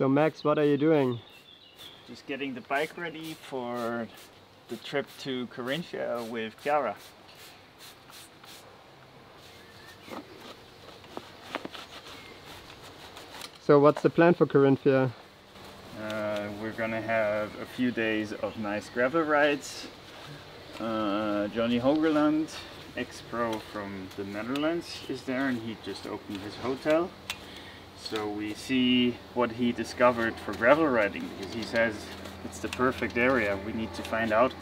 So Max, what are you doing? Just getting the bike ready for the trip to Carinthia with Chiara. So what's the plan for Carinthia? Uh, we're gonna have a few days of nice gravel rides. Uh, Johnny Hoogerland, ex-pro from the Netherlands is there and he just opened his hotel. So we see what he discovered for gravel riding because he says it's the perfect area. We need to find out.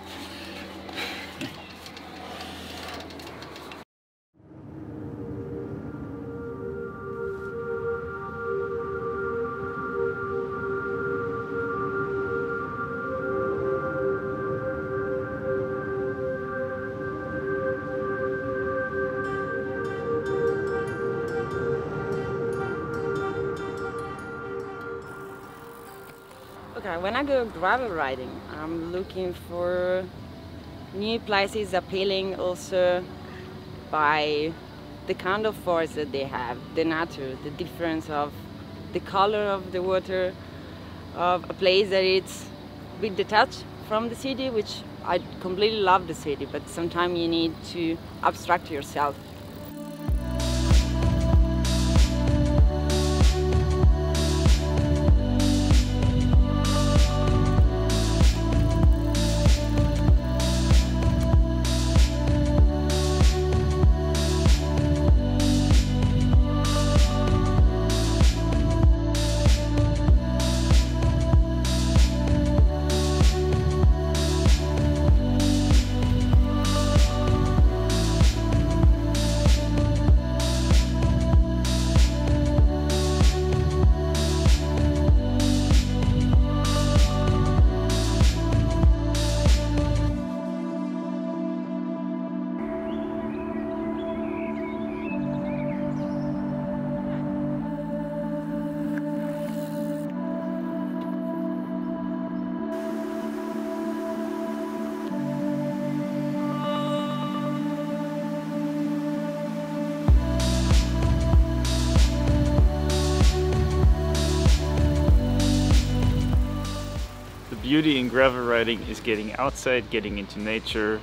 Okay, when I go gravel riding, I'm looking for new places appealing also by the kind of forest that they have, the nature, the difference of the color of the water, of a place that it's a bit detached from the city, which I completely love the city, but sometimes you need to abstract yourself beauty in gravel riding is getting outside, getting into nature,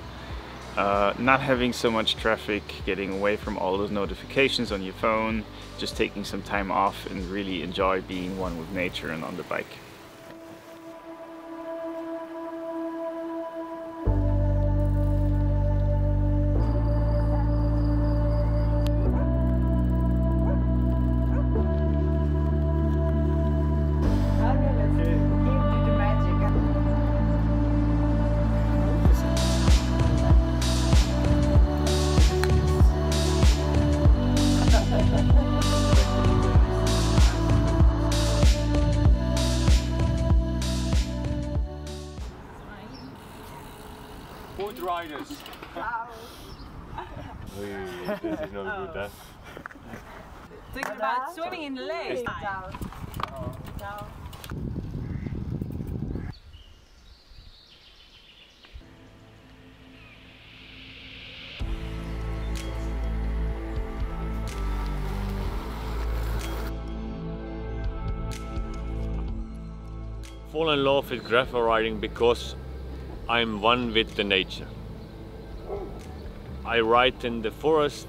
uh, not having so much traffic, getting away from all those notifications on your phone, just taking some time off and really enjoy being one with nature and on the bike. Foot riders. this is not a good dance. Thinking about swimming in the lake. Fall in love with gravel riding because I'm one with the nature. I ride in the forest,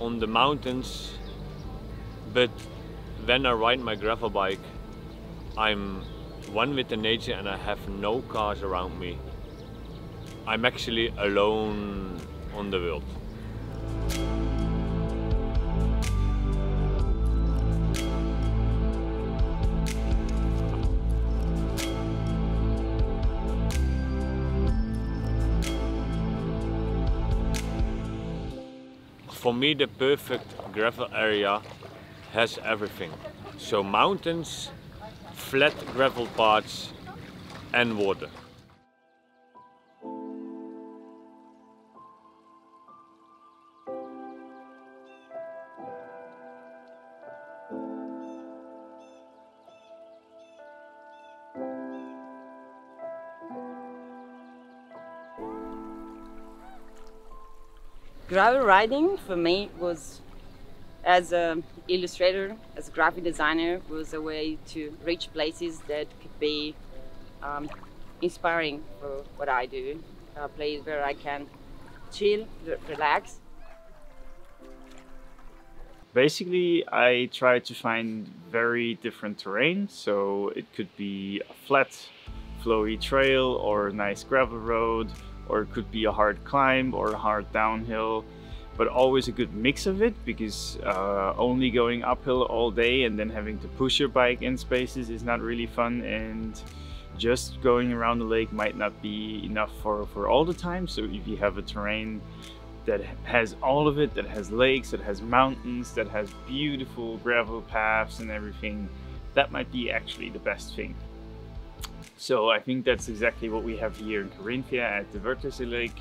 on the mountains, but when I ride my gravel bike, I'm one with the nature and I have no cars around me. I'm actually alone on the world. For me, the perfect gravel area has everything. So mountains, flat gravel parts and water. Gravel riding for me was as a illustrator, as a graphic designer, was a way to reach places that could be um, inspiring for what I do. A place where I can chill, relax. Basically, I try to find very different terrain. So it could be a flat, flowy trail or a nice gravel road, or it could be a hard climb or a hard downhill. But always a good mix of it because uh, only going uphill all day and then having to push your bike in spaces is not really fun. And just going around the lake might not be enough for, for all the time. So if you have a terrain that has all of it, that has lakes, that has mountains, that has beautiful gravel paths and everything, that might be actually the best thing. So I think that's exactly what we have here in Carinthia at the Wörthersee Lake.